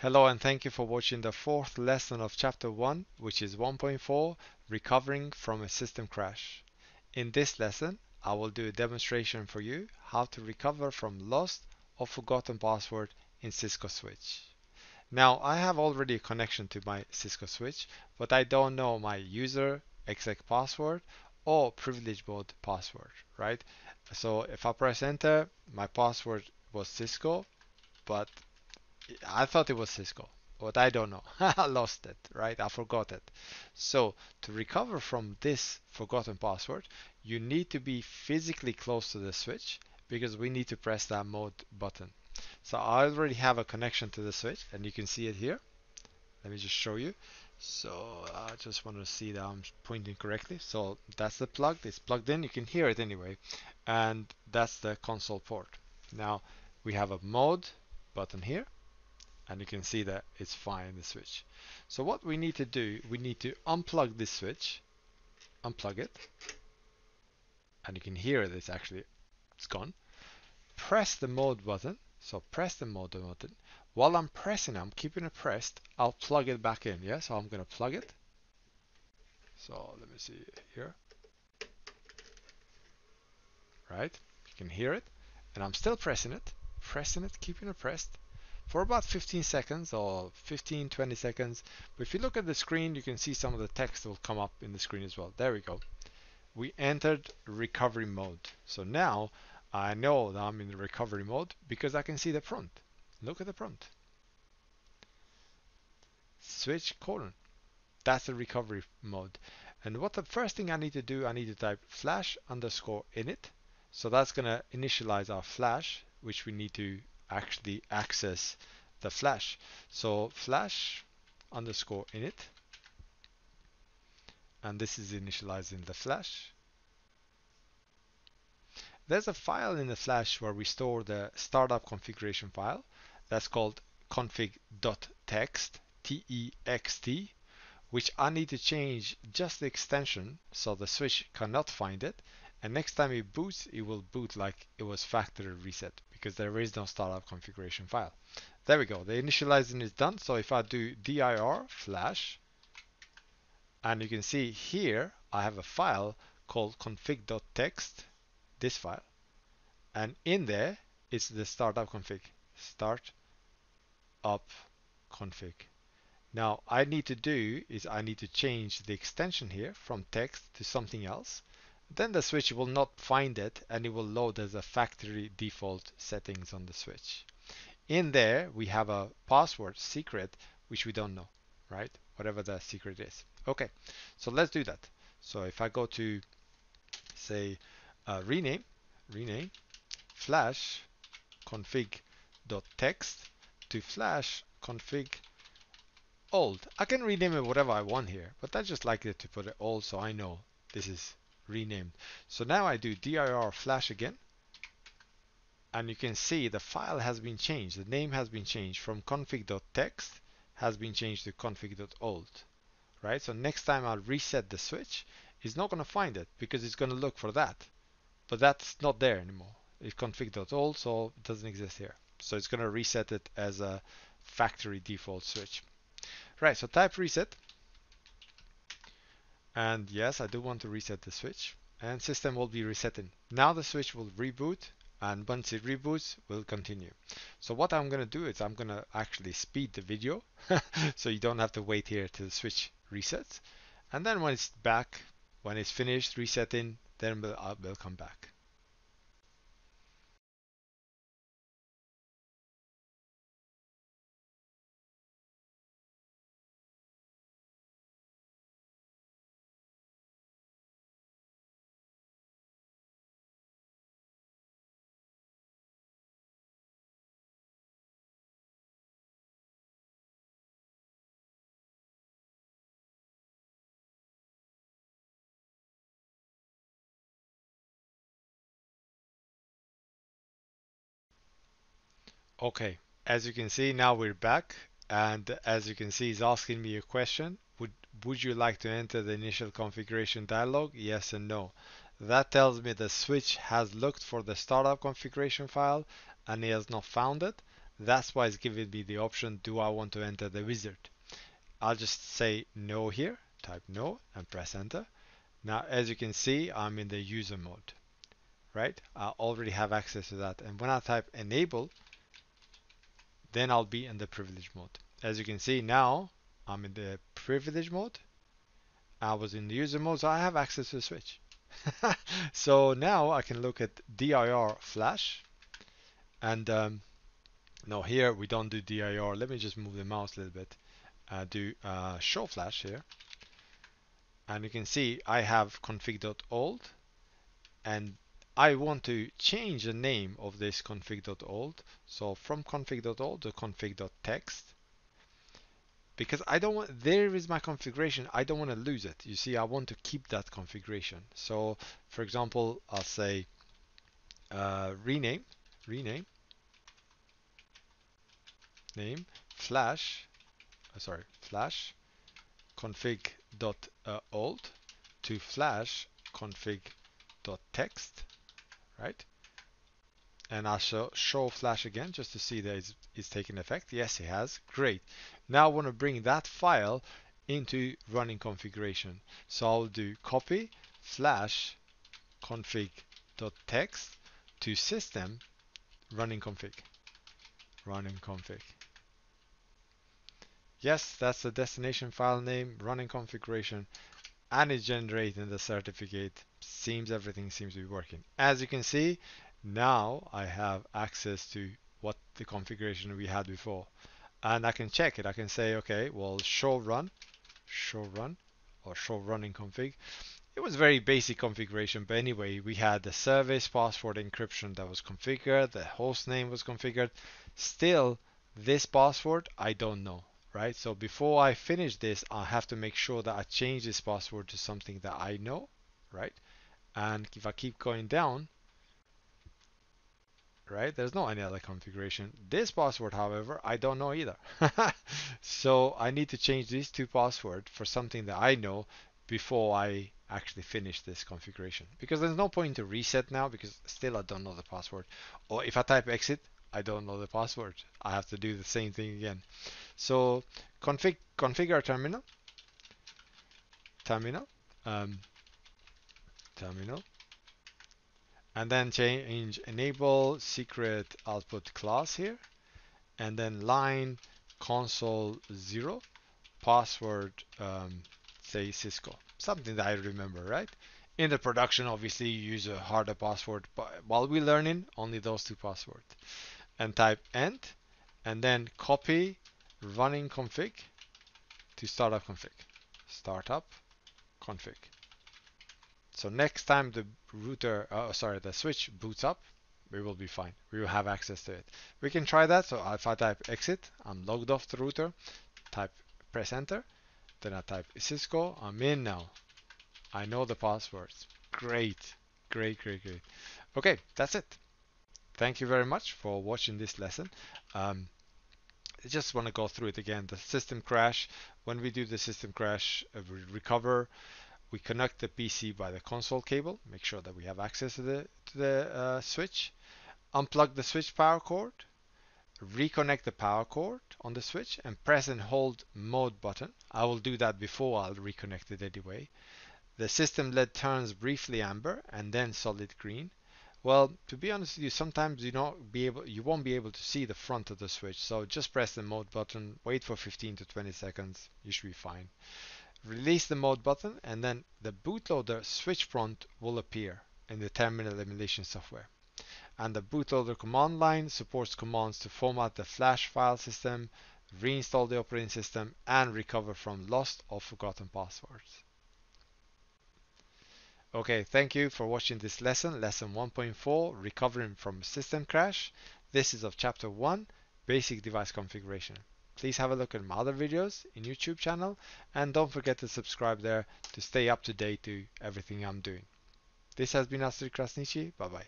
Hello and thank you for watching the fourth lesson of chapter 1 which is 1.4 recovering from a system crash. In this lesson I will do a demonstration for you how to recover from lost or forgotten password in Cisco Switch. Now I have already a connection to my Cisco Switch but I don't know my user exec password or privilege mode password right so if I press enter my password was Cisco but I thought it was Cisco, but I don't know. I lost it, right? I forgot it. So to recover from this forgotten password, you need to be physically close to the switch because we need to press that mode button. So I already have a connection to the switch and you can see it here. Let me just show you. So I just want to see that I'm pointing correctly. So that's the plug. It's plugged in. You can hear it anyway. And that's the console port. Now we have a mode button here and you can see that it's fine the switch. So what we need to do, we need to unplug this switch, unplug it, and you can hear it, it's actually, it's gone. Press the mode button, so press the mode button. While I'm pressing, I'm keeping it pressed, I'll plug it back in, yeah? So I'm gonna plug it. So let me see here. Right, you can hear it, and I'm still pressing it, pressing it, keeping it pressed for about 15 seconds or 15 20 seconds but if you look at the screen you can see some of the text will come up in the screen as well. There we go. We entered recovery mode. So now I know that I'm in the recovery mode because I can see the prompt look at the prompt switch colon. That's the recovery mode. And what the first thing I need to do I need to type flash underscore init. So that's gonna initialize our flash which we need to actually access the flash. So flash underscore init, and this is initializing the flash. There's a file in the flash where we store the startup configuration file that's called config.txt, T-E-X-T, which I need to change just the extension so the switch cannot find it. And next time it boots, it will boot like it was factory reset because there is no startup configuration file. There we go. The initializing is done. So if I do dir flash, and you can see here, I have a file called config.txt, this file. And in there is the startup config, start up config. Now I need to do is I need to change the extension here from text to something else then the switch will not find it and it will load as a factory default settings on the switch. In there, we have a password secret, which we don't know, right? Whatever the secret is. Okay, so let's do that. So if I go to, say, uh, rename, rename, flash config.txt to flash config old. I can rename it whatever I want here, but I just like it to put it old so I know this is renamed. So now I do dir flash again. And you can see the file has been changed. The name has been changed from config.txt has been changed to config.old. Right? So next time I'll reset the switch, it's not going to find it because it's going to look for that. But that's not there anymore. It's config.old, so it doesn't exist here. So it's going to reset it as a factory default switch. Right, so type reset and yes, I do want to reset the switch and system will be resetting. Now the switch will reboot and once it reboots, we'll continue. So what I'm going to do is I'm going to actually speed the video so you don't have to wait here till the switch resets. And then when it's back, when it's finished resetting, then we'll, uh, we'll come back. Okay, as you can see now we're back and as you can see he's asking me a question. Would, would you like to enter the initial configuration dialog? Yes and no. That tells me the switch has looked for the startup configuration file and it has not found it That's why it's giving me the option, do I want to enter the wizard? I'll just say no here, type no and press enter. Now, as you can see, I'm in the user mode, right? I already have access to that. And when I type enable, then I'll be in the privilege mode. As you can see now, I'm in the privilege mode. I was in the user mode, so I have access to the switch. so now I can look at dir flash and um, no here we don't do dir let me just move the mouse a little bit uh, do uh, show flash here and you can see I have config.old and I want to change the name of this config.old so from config.old to config.text because I don't want there is my configuration I don't want to lose it. You see I want to keep that configuration. So for example I'll say uh, rename rename name flash uh, sorry flash config old to flash config text right? And I'll show, show flash again just to see that it's, it's taking effect. Yes it has. Great. Now I want to bring that file into running configuration. So I'll do copy flash config dot text to system running config. Running config. Yes, that's the destination file name, running configuration, and it's generating the certificate. Seems everything seems to be working. As you can see, now I have access to what the configuration we had before. And I can check it. I can say, okay, well, show run, show run, or show running config. It was very basic configuration, but anyway, we had the service password encryption that was configured, the host name was configured. Still, this password, I don't know right? So before I finish this, I have to make sure that I change this password to something that I know, right? And if I keep going down, right, there's no any other configuration. This password, however, I don't know either. so I need to change these two passwords for something that I know before I actually finish this configuration. Because there's no point to reset now because still I don't know the password. Or if I type exit, I don't know the password. I have to do the same thing again. So config configure terminal, terminal, um, terminal, and then change enable secret output class here, and then line console zero, password um, say Cisco, something that I remember, right? In the production, obviously, you use a harder password, but while we're learning, only those two passwords and type end and then copy running config to startup config. Startup config. So next time the router, uh, sorry, the switch boots up, we will be fine. We will have access to it. We can try that. So if I type exit, I'm logged off the router. Type press enter. Then I type Cisco. I'm in now. I know the passwords. Great, great, great, great. Okay, that's it thank you very much for watching this lesson. Um, I just want to go through it again. The system crash, when we do the system crash, uh, we recover, we connect the PC by the console cable, make sure that we have access to the, to the uh, switch, unplug the switch power cord, reconnect the power cord on the switch and press and hold mode button. I will do that before I'll reconnect it anyway. The system LED turns briefly amber and then solid green. Well, to be honest with you, sometimes you not be able, you won't be able to see the front of the switch. So just press the mode button, wait for 15 to 20 seconds, you should be fine. Release the mode button and then the bootloader switch front will appear in the terminal emulation software. And the bootloader command line supports commands to format the flash file system, reinstall the operating system, and recover from lost or forgotten passwords. Okay, thank you for watching this lesson, lesson 1.4, recovering from system crash. This is of chapter 1, basic device configuration. Please have a look at my other videos in YouTube channel and don't forget to subscribe there to stay up to date to everything I'm doing. This has been Astrit Krasniqi. Bye bye.